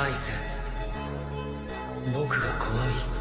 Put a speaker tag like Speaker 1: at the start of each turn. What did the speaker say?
Speaker 1: アイ僕が怖い。